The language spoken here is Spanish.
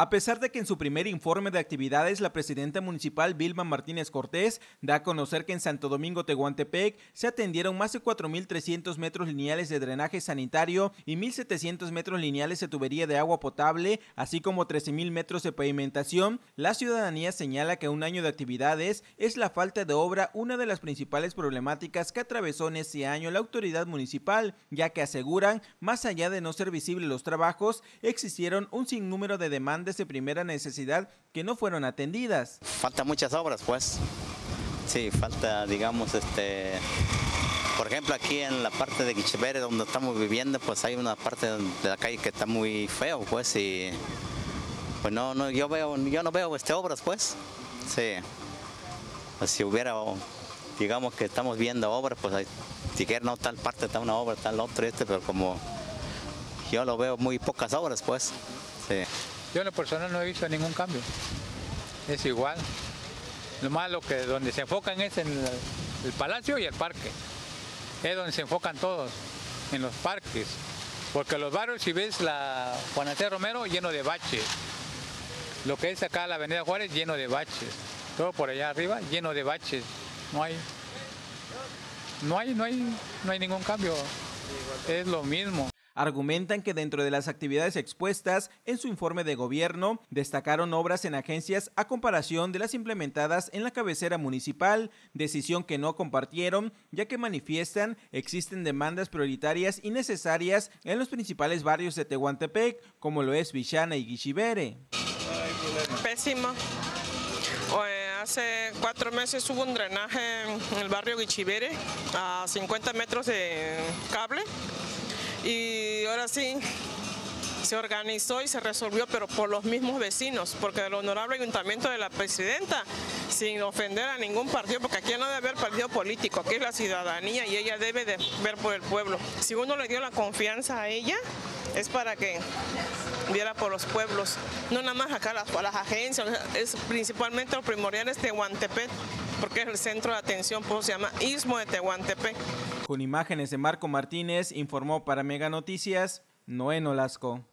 A pesar de que en su primer informe de actividades la presidenta municipal Vilma Martínez Cortés da a conocer que en Santo Domingo Tehuantepec se atendieron más de 4.300 metros lineales de drenaje sanitario y 1.700 metros lineales de tubería de agua potable, así como 13.000 metros de pavimentación, la ciudadanía señala que un año de actividades es la falta de obra una de las principales problemáticas que atravesó en ese año la autoridad municipal, ya que aseguran, más allá de no ser visibles los trabajos, existieron un sinnúmero de demandas de primera necesidad que no fueron atendidas. Falta muchas obras, pues. Sí, falta, digamos, este, por ejemplo, aquí en la parte de Quichevere, donde estamos viviendo, pues hay una parte de la calle que está muy feo, pues, y pues no, no, yo veo, yo no veo este obras, pues. Sí. Pues, si hubiera, digamos que estamos viendo obras, pues si quieren no tal parte está una obra, tal otro este, pero como yo lo veo muy pocas obras, pues. Sí. Yo en lo personal no he visto ningún cambio. Es igual. Lo malo que donde se enfocan es en el, palacio y el parque. Es donde se enfocan todos, en los parques. Porque los barrios, si ves la Juan Romero, lleno de baches. Lo que es acá la Avenida Juárez, lleno de baches. Todo por allá arriba, lleno de baches. No hay, no hay, no hay, no hay ningún cambio. Es lo mismo. Argumentan que dentro de las actividades expuestas en su informe de gobierno destacaron obras en agencias a comparación de las implementadas en la cabecera municipal, decisión que no compartieron ya que manifiestan existen demandas prioritarias y necesarias en los principales barrios de Tehuantepec, como lo es Villana y Guichibere. Pésimo. Hace cuatro meses hubo un drenaje en el barrio Guichibere a 50 metros de cable y ahora sí se organizó y se resolvió, pero por los mismos vecinos, porque el honorable ayuntamiento de la presidenta, sin ofender a ningún partido, porque aquí no debe haber partido político, aquí es la ciudadanía y ella debe de ver por el pueblo. Si uno le dio la confianza a ella, es para que viera por los pueblos, no nada más acá las, las agencias, es principalmente lo primordial es Tehuantepec, porque es el centro de atención, pues se llama Istmo de Tehuantepec. Con imágenes de Marco Martínez, informó para Mega Noticias, Noé Nolasco.